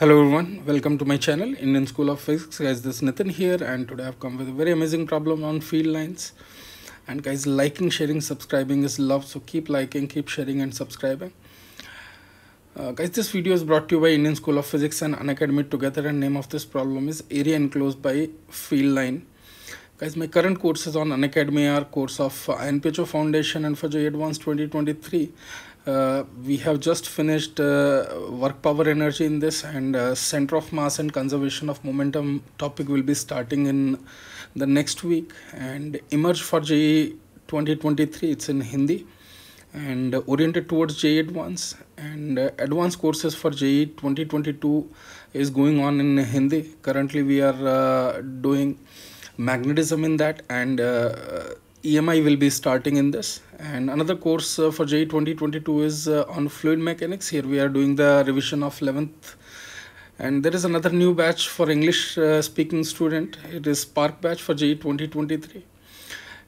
Hello everyone, welcome to my channel Indian School of Physics. Guys, this is Nitin here, and today I've come with a very amazing problem on field lines. And guys, liking, sharing, subscribing is love, so keep liking, keep sharing, and subscribing. Uh, guys, this video is brought to you by Indian School of Physics and Unacademy together, and name of this problem is area enclosed by field line. Guys, my current courses on Unacademy are course of INPHO Foundation and for JEE Advanced 2023 uh, we have just finished uh, work power energy in this and uh, center of mass and conservation of momentum topic will be starting in the next week and emerge for JEE 2023 it's in Hindi and oriented towards JEE advanced and uh, advanced courses for JEE 2022 is going on in Hindi. Currently we are uh, doing magnetism in that and uh, EMI will be starting in this. And another course uh, for JEE 2022 is uh, on fluid mechanics. Here we are doing the revision of 11th and there is another new batch for English uh, speaking student. It is Spark batch for JEE 2023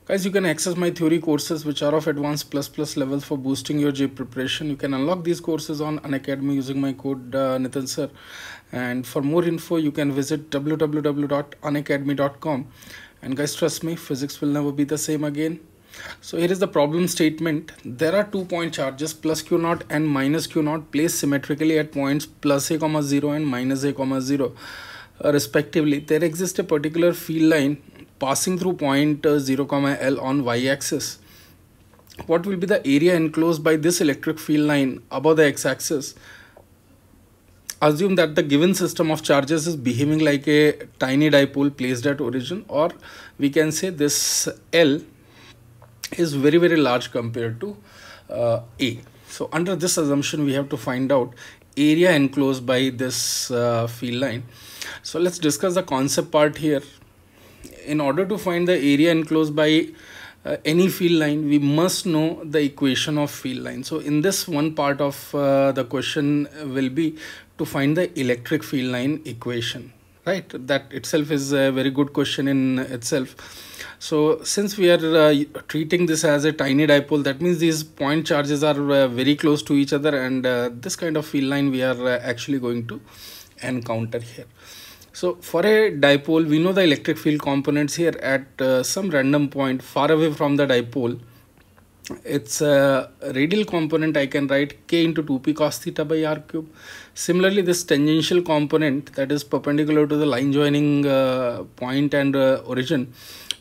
guys you can access my theory courses which are of advanced plus plus level for boosting your JEE preparation. You can unlock these courses on Unacademy using my code uh, Nitin sir. And for more info you can visit www.unacademy.com and guys trust me physics will never be the same again. So here is the problem statement. There are two point charges plus q naught and minus q naught placed symmetrically at points plus a comma 0 and minus a comma 0 uh, respectively. There exists a particular field line passing through point uh, 0 comma l on y axis. What will be the area enclosed by this electric field line above the x axis assume that the given system of charges is behaving like a tiny dipole placed at origin or we can say this L is very very large compared to uh, A. So under this assumption we have to find out area enclosed by this uh, field line. So let's discuss the concept part here. In order to find the area enclosed by uh, any field line we must know the equation of field line so in this one part of uh, the question will be to find the electric field line equation right? That itself is a very good question in itself. So since we are uh, treating this as a tiny dipole that means these point charges are uh, very close to each other and uh, this kind of field line we are uh, actually going to encounter here. So for a dipole, we know the electric field components here at uh, some random point far away from the dipole. It's a radial component I can write k into 2p cos theta by r cube. Similarly, this tangential component that is perpendicular to the line joining uh, point and uh, origin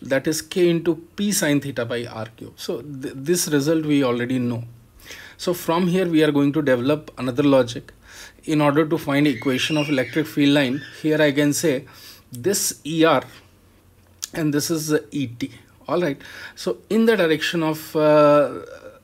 that is k into p sine theta by r cube. So th this result we already know. So from here we are going to develop another logic in order to find equation of electric field line here I can say this ER and this is ET all right. So in the direction of uh,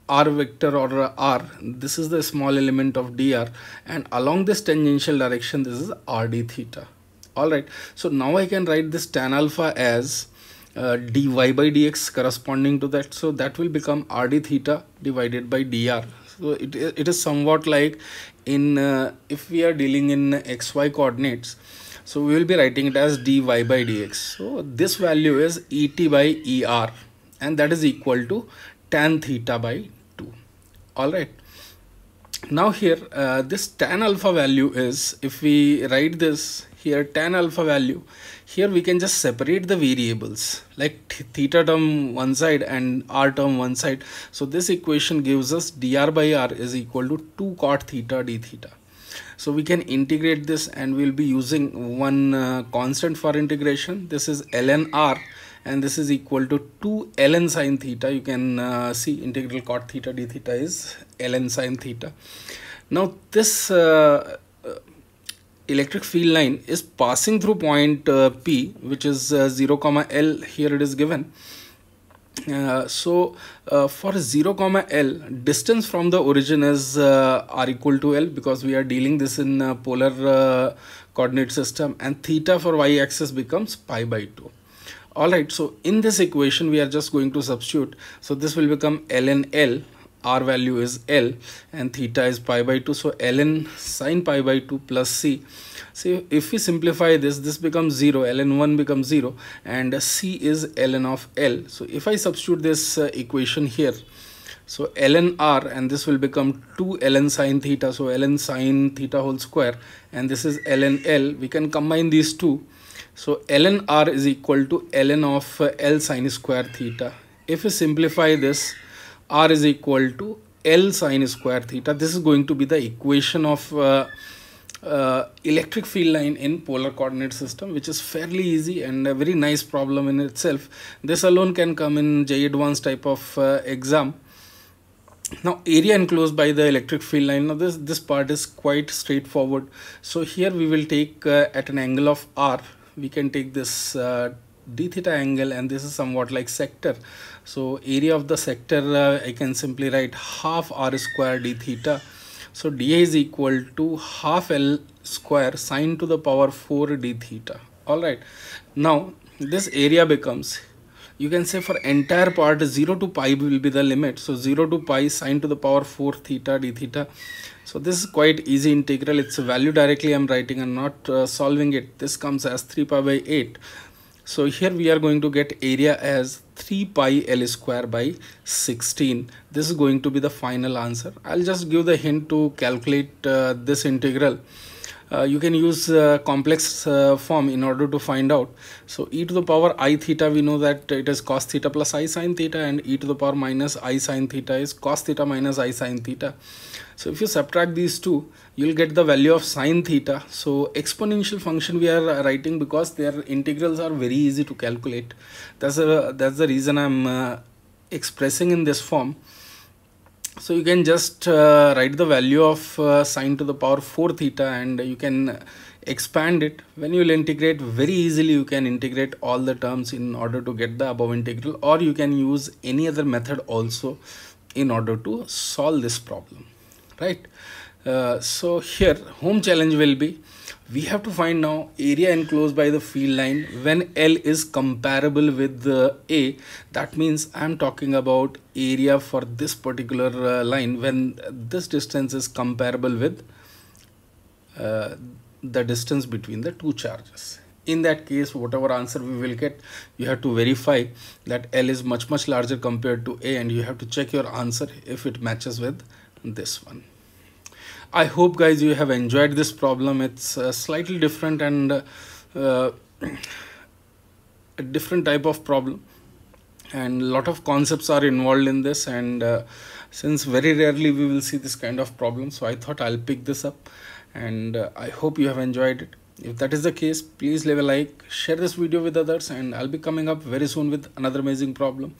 r vector or r this is the small element of dr and along this tangential direction this is rd theta. All right. So now i can write this tan alpha as uh, dy by dx corresponding to that. So that will become rd theta divided by dr. So it, it is somewhat like in uh, if we are dealing in xy coordinates so we will be writing it as dy by dx. So this value is et by er and that is equal to tan theta by 2 all right. Now here uh, this tan alpha value is if we write this here tan alpha value here we can just separate the variables like theta term one side and r term one side. So this equation gives us dr by r is equal to 2 cot theta d theta so we can integrate this and we'll be using one uh, constant for integration. This is ln r and this is equal to 2 ln sine theta. You can uh, see integral cot theta d theta is ln sine theta. Now this uh, electric field line is passing through point uh, P which is uh, 0 comma L. Here it is given uh, so uh, for 0 comma L distance from the origin is uh, R equal to L because we are dealing this in uh, polar coordinate system and theta for y axis becomes pi by 2 alright so in this equation we are just going to substitute. So this will become ln L r value is L and theta is pi by 2 so ln sine pi by 2 plus c. So if we simplify this this becomes 0 ln 1 becomes 0 and c is ln of L. So if I substitute this uh, equation here so ln r and this will become 2 ln sine theta. So ln sine theta whole square. And this is ln l. We can combine these two. So ln r is equal to ln of uh, l sine square theta. If we simplify this r is equal to l sine square theta. This is going to be the equation of uh, uh, electric field line in polar coordinate system which is fairly easy and a very nice problem in itself. This alone can come in JEE advanced type of uh, exam. Now area enclosed by the electric field line. Now this this part is quite straightforward. So here we will take uh, at an angle of r. We can take this uh, d theta angle and this is somewhat like sector. So area of the sector uh, I can simply write half r square d theta. So dA is equal to half L square sine to the power 4 d theta. Alright now this area becomes you can say for entire part 0 to pi will be the limit. So 0 to pi sine to the power 4 theta d theta. So this is quite easy integral. It's a value directly i'm writing and not uh, solving it. This comes as 3 pi by 8 so here we are going to get area as 3 pi l square by 16 this is going to be the final answer. I'll just give the hint to calculate uh, this integral uh, you can use uh, complex uh, form in order to find out. So e to the power i theta we know that it is cos theta plus i sine theta and e to the power minus i sine theta is cos theta minus i sine theta. So if you subtract these two you'll get the value of sine theta. So exponential function we are writing because their integrals are very easy to calculate. That's a that's the reason i'm uh, expressing in this form so you can just uh, write the value of uh, sine to the power 4 theta and you can expand it. When you will integrate very easily you can integrate all the terms in order to get the above integral or you can use any other method also in order to solve this problem right uh, so here home challenge will be we have to find now area enclosed by the field line when L is comparable with the A. That means I'm talking about area for this particular uh, line when this distance is comparable with uh, the distance between the two charges. In that case whatever answer we will get you have to verify that L is much much larger compared to A and you have to check your answer if it matches with this one I hope guys you have enjoyed this problem. It's uh, slightly different and uh, a different type of problem. And a lot of concepts are involved in this and uh, since very rarely we will see this kind of problem so I thought I'll pick this up. And uh, I hope you have enjoyed it. If that is the case please leave a like share this video with others and I'll be coming up very soon with another amazing problem